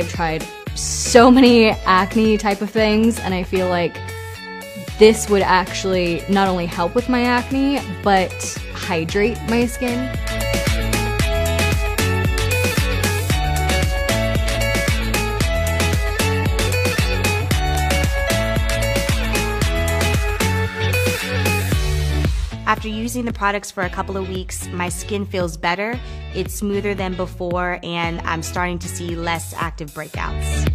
tried so many acne type of things, and I feel like this would actually not only help with my acne, but hydrate my skin. After using the products for a couple of weeks, my skin feels better, it's smoother than before, and I'm starting to see less active breakouts.